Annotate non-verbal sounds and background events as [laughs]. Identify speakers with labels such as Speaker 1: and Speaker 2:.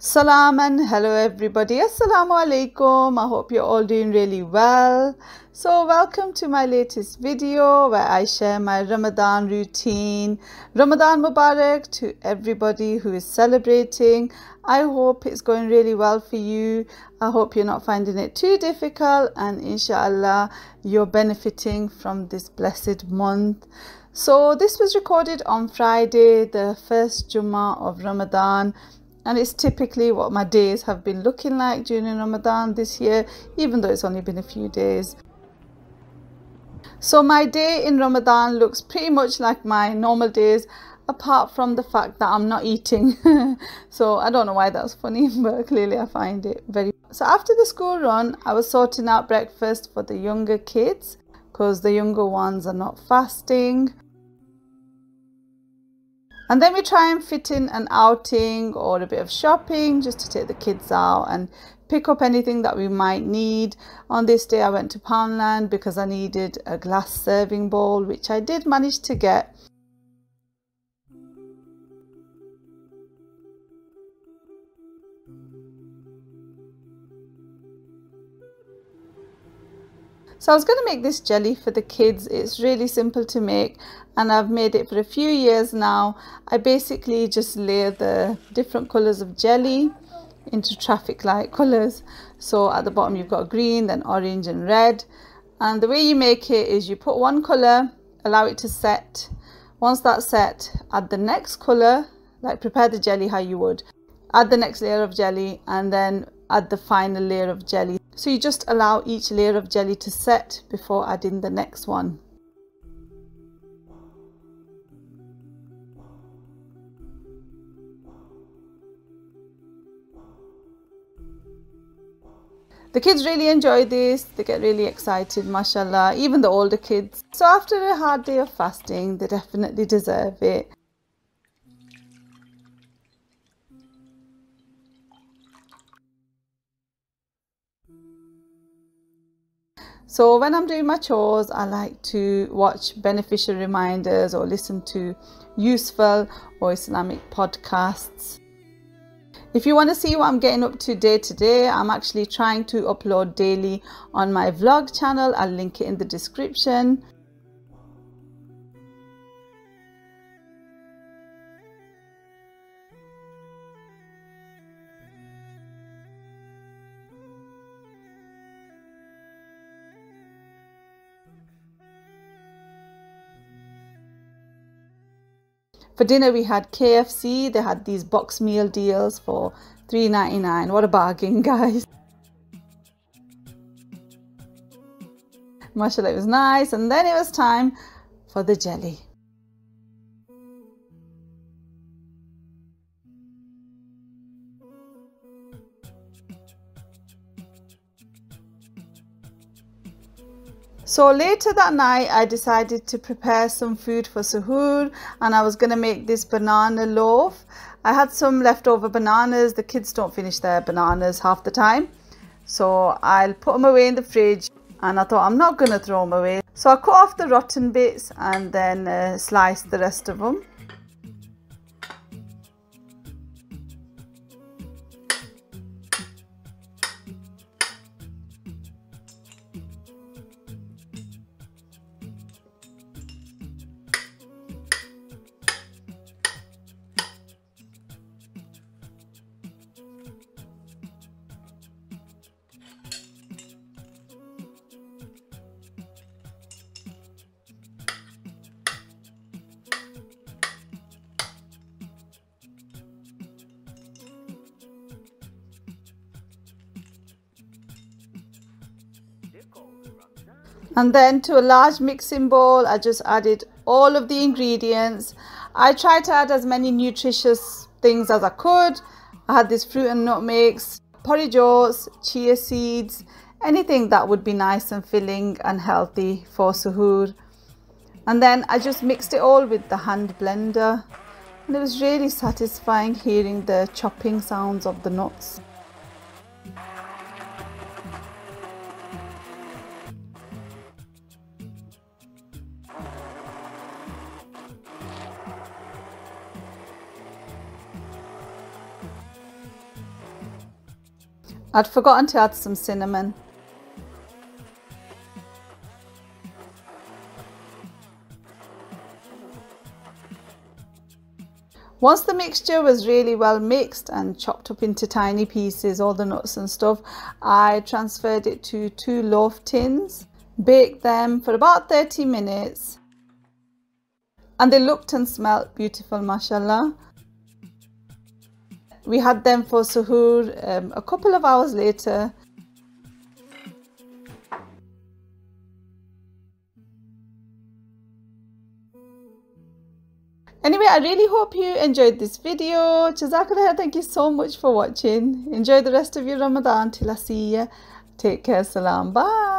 Speaker 1: Salam and hello everybody. Assalamu alaikum. I hope you're all doing really well. So welcome to my latest video where I share my Ramadan routine. Ramadan Mubarak to everybody who is celebrating. I hope it's going really well for you. I hope you're not finding it too difficult and inshallah you're benefiting from this blessed month. So this was recorded on Friday, the first Jummah of Ramadan and it's typically what my days have been looking like during Ramadan this year even though it's only been a few days. So my day in Ramadan looks pretty much like my normal days apart from the fact that I'm not eating. [laughs] So I don't know why that's funny [laughs] but clearly I find it very so after the school run I was sorting out breakfast for the younger kids because the younger ones are not fasting and then we try and fit in an outing or a bit of shopping just to take the kids out and pick up anything that we might need. On this day, I went to Poundland because I needed a glass serving bowl, which I did manage to get. So I was going to make this jelly for the kids. It's really simple to make and I've made it for a few years now. I basically just layer the different colors of jelly into traffic light colors. So at the bottom you've got green, then orange and red. And the way you make it is you put one color, allow it to set. Once that's set, add the next color, like prepare the jelly how you would. Add the next layer of jelly and then add the final layer of jelly. So you just allow each layer of jelly to set before adding the next one. The kids really enjoy this, they get really excited, mashallah, even the older kids. So after a hard day of fasting, they definitely deserve it. So when I'm doing my chores, I like to watch beneficial reminders or listen to useful or Islamic podcasts. If you want to see what I'm getting up to day to day, I'm actually trying to upload daily on my vlog channel. I'll link it in the description. For dinner we had KFC. They had these box meal deals for $3.99. What a bargain, [laughs] guys. Mashallah, it was nice. And then it was time for the jelly. So later that night, I decided to prepare some food for suhoor and I was going to make this banana loaf. I had some leftover bananas. The kids don't finish their bananas half the time. So I'll put them away in the fridge and I thought I'm not going to throw them away. So I cut off the rotten bits and then uh, slice the rest of them. And then to a large mixing bowl, I just added all of the ingredients. I tried to add as many nutritious things as I could. I had this fruit and nut mix, porridge oats, chia seeds, anything that would be nice and filling and healthy for suhoor. And then I just mixed it all with the hand blender. And it was really satisfying hearing the chopping sounds of the nuts. I'd forgotten to add some cinnamon. Once the mixture was really well mixed and chopped up into tiny pieces, all the nuts and stuff, I transferred it to two loaf tins, baked them for about 30 minutes, and they looked and smelled beautiful, mashallah. We had them for suhoor um, a couple of hours later Anyway, I really hope you enjoyed this video. Jazakallah, thank you so much for watching. Enjoy the rest of your Ramadan till I see you. Take care. Salam. Bye.